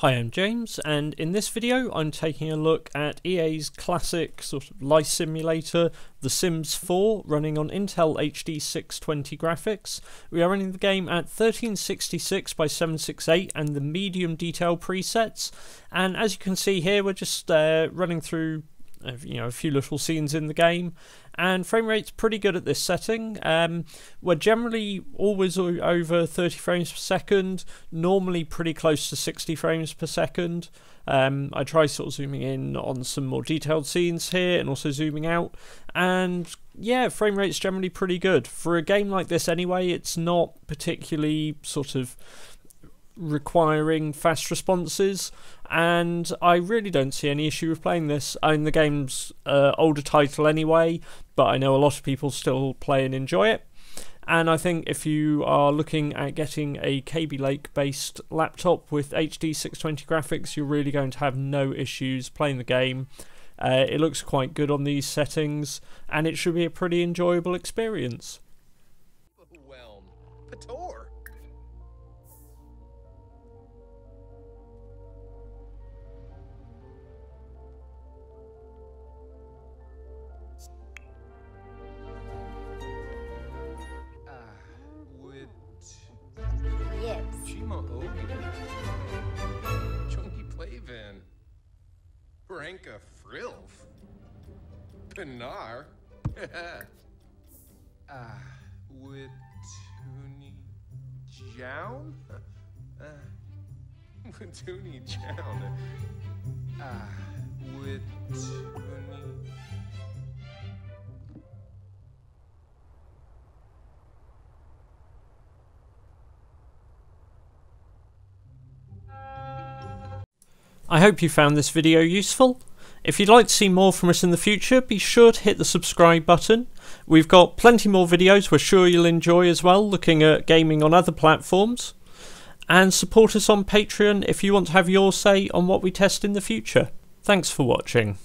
Hi, I'm James, and in this video I'm taking a look at EA's classic sort of life simulator, The Sims 4, running on Intel HD 620 graphics. We are running the game at 1366 by 768 and the medium detail presets, and as you can see here we're just uh, running through you know a few little scenes in the game and frame rate's pretty good at this setting. Um, we're generally always over 30 frames per second normally pretty close to 60 frames per second. Um, I try sort of zooming in on some more detailed scenes here and also zooming out and yeah frame rate's generally pretty good. For a game like this anyway it's not particularly sort of requiring fast responses, and I really don't see any issue with playing this. I mean, the game's uh, older title anyway, but I know a lot of people still play and enjoy it. And I think if you are looking at getting a Kaby Lake based laptop with HD 620 graphics, you're really going to have no issues playing the game. Uh, it looks quite good on these settings, and it should be a pretty enjoyable experience. Well, Branka Frilf? Pinar? Ah, Wituni Jown? Uh, Wituni Jown. Ah, I hope you found this video useful. If you'd like to see more from us in the future, be sure to hit the subscribe button. We've got plenty more videos we're sure you'll enjoy as well, looking at gaming on other platforms. And support us on Patreon if you want to have your say on what we test in the future. Thanks for watching.